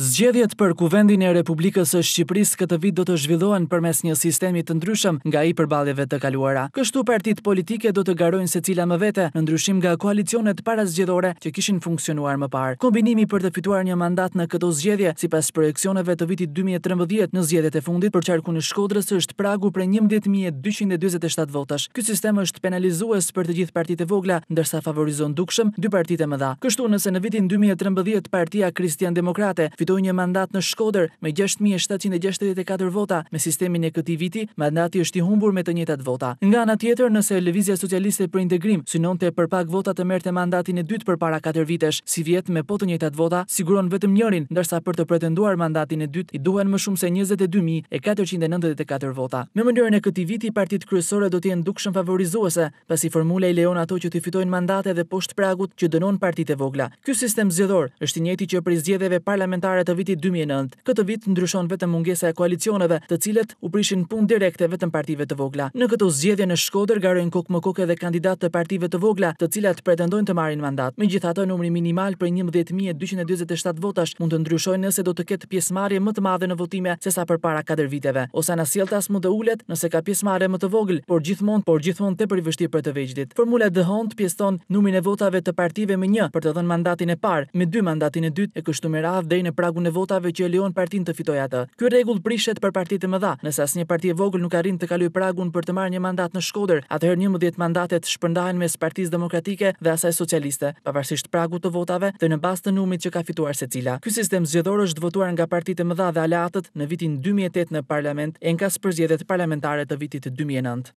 Zgjedhjet për Kuvendin e Republikës së Shqipërisë këtë vit do të zhvillohen përmes një sistemi të ndryshëm nga i përballjeve të kaluara. Kështu partitë politike do të garojnë secila më vete, në ndryshim nga koalicionet parazgjedhore që kishin funksionuar më parë. Kombinimi për të fituar një mandat në këto zgjedhje, sipas projeksioneve të vitit dy mijë e trembëdhjetë në zgjedhjet e fundit për qarkun e Shkodrës është pragu prej njëmbëdhjetë mijë e dyqind e dyzet e shtatë votash. Ky sistem është penalizues për të gjithë partitë e vogla, ndërsa favorizon dukshëm dy partitë e mëdha. Kështu, nëse në vitin dy mijë e trembëdhjetë Partia Kristiandemokrate fitoi një mandat në Shkodër me gjashtë mijë e shtatëqind e gjashtëdhjetë e katër vota, me sistemin e këtij viti, mandati është i humbur me të njëjtat vota. Nga ana tjetër, nëse Lëvizja Socialiste për Integrim synonte për pak vota të merrte mandatin e dytë përpara katër vitesh, Sivjet, me po të njëjtat vota, siguron vetëm njërin, ndërsa për të pretenduar mandatin e dytë i duhen më shumë se njëzet e dy mijë e katërqind e nëntëdhjetë e katër vota. Me mënyrën e këtij viti, partitë kryesore do të jenë dukshëm favorizuese, pasi formula i lejon ato që të fitojnë mandate edhe poshtë pragut që dënon partitë e vogla. Ky sistem zgjedhor është i njëjti që prej zgjedhjeve parlamentare të vitit dy mijë e nëntë. Këtë vit ndryshon vetëm mungesa e koalicioneve, të cilat u prishin punë direkte vetëm partive të vogla. Në këto zgjedhje në Shkodër garojnë kokë më kokë edhe kandidatë të partive të vogla, të cilat pretendojnë të marrin mandat. Megjithatë, numri minimal prej njëmbëdhjetë mijë e dyqind e dyzet e shtatë votash mund të ndryshojë nëse do të ketë pjesëmarrje më të madhe në votime sesa përpara katër viteve. Ose anasjelltas mund të ulet nëse ka pjesëmarrje më të vogël, por gjithmonë, por gjithmonë tepër i vështirë për të vegjlit. Formula D'Hondt pjesëton numrin e votave të partive me një për të dhënë mandatin e parë, me dy mandatin e dytë, e kështu me radhë deri në pragun e votave që e lejon partinë të fitojë atë. Ky rregull prishet për partitë e mëdha, nëse asnjë parti e vogël nuk arrin të kalojë pragun për të marrë një mandat në Shkodër, atëherë njëmbëdhjetë mandatet shpërndahen mes Partisë Demokratike dhe asaj Socialiste, pavarësisht pragut të votave dhe në bazë të numrit që ka fituar secila. Ky sistem zgjedhor është votuar nga partitë e mëdha dhe aleatët në vitin dy mijë e tetë në Parlament, enkas për zgjedhjet parlamentare të vitit dy mijë e nëntë.